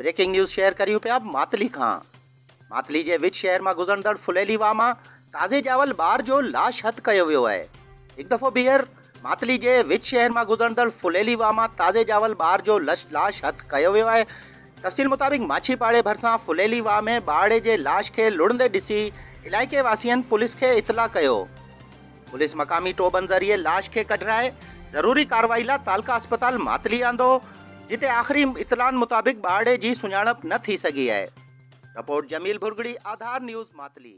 Breaking news share करियूं पिया मातली खां। मातली जे विच शहर माँ गुज़रंदड़ फुलेली वाह माँ ताज़े ॼावल ॿार जो लाश हथु कयो वियो आहे। हिकु दफ़ो ॿीहर मातली जे विच शहर माँ गुज़रंदड़ फुलेली वाह माँ ताज़े ॼावल ॿार जो लश लाश हथु कयो वियो आहे। तफ़सील मुताबिक़ माछीपाड़े भरिसां फुलेली वाह में ॿारड़े जे लाश के लुड़ंदे ॾिसी इलाइक़े वासियनि पुलिस खे इतला कयो। पुलिस मक़ामी टोबनि ज़रिए लाश खे कढराए ज़रूरी कार्रवाई लाइ तालका अस्पताल मातली आंदो। जिते आख़िरी इतलान मुताबिक़ बाड़े जी सुणप न थी सकी है। Report Jameel Bhurgadi, Aadhaar news Matli.